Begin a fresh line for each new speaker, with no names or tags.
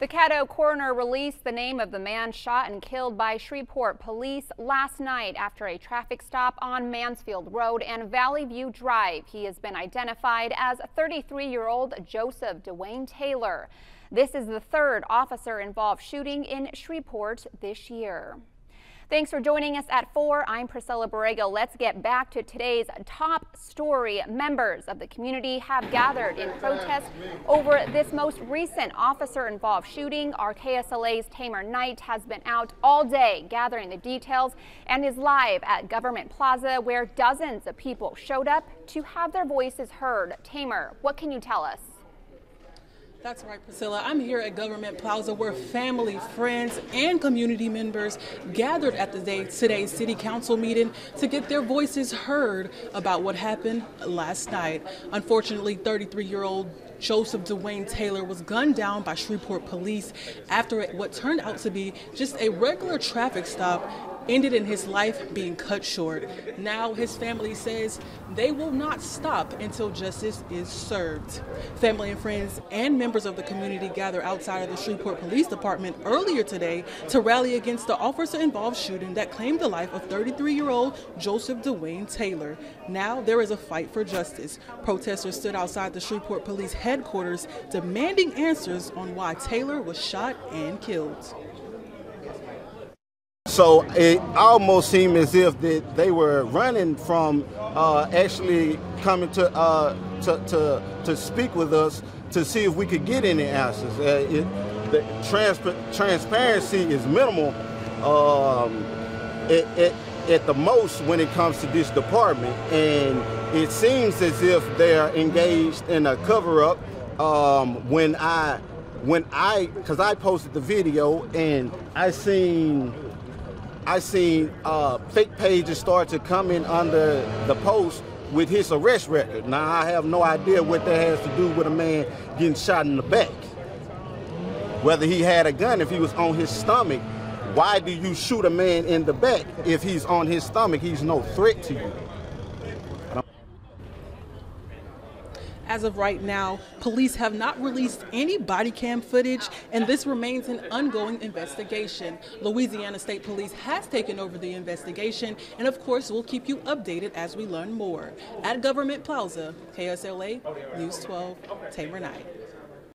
The Caddo coroner released the name of the man shot and killed by Shreveport police last night after a traffic stop on Mansfield Road and Valley View Drive. He has been identified as 33-year-old Joseph Dewayne Taylor. This is the third officer involved shooting in Shreveport this year. Thanks for joining us at 4. I'm Priscilla Borrego. Let's get back to today's top story. Members of the community have gathered in protest over this most recent officer-involved shooting. Our KSLA's Tamer Knight has been out all day gathering the details and is live at Government Plaza where dozens of people showed up to have their voices heard. Tamer, what can you tell us?
That's right, Priscilla. I'm here at Government Plaza where family, friends, and community members gathered at the day, today's City Council meeting to get their voices heard about what happened last night. Unfortunately, 33 year old Joseph Dewayne Taylor was gunned down by Shreveport police after what turned out to be just a regular traffic stop ended in his life being cut short. Now his family says they will not stop until justice is served. Family and friends and members of the community gather outside of the Shreveport Police Department earlier today to rally against the officer-involved shooting that claimed the life of 33-year-old Joseph Dewayne Taylor. Now there is a fight for justice. Protesters stood outside the Shreveport Police headquarters demanding answers on why Taylor was shot and killed.
So it almost seemed as if that they were running from uh, actually coming to, uh, to, to, to speak with us to see if we could get any answers. Uh, it, the transp- transparency is minimal um, it, it, at the most when it comes to this department, and it seems as if they're engaged in a cover-up. Um, when I, when I, because I posted the video and I seen I seen uh, fake pages start to come in under the post with his arrest record. Now I have no idea what that has to do with a man getting shot in the back. Whether he had a gun, if he was on his stomach, why do you shoot a man in the back if he's on his stomach? He's no threat to you.
As of right now, police have not released any body cam footage, and this remains an ongoing investigation. Louisiana State Police has taken over the investigation, and of course, we'll keep you updated as we learn more. At Government Plaza, KSLA News 12, Tamer Knight.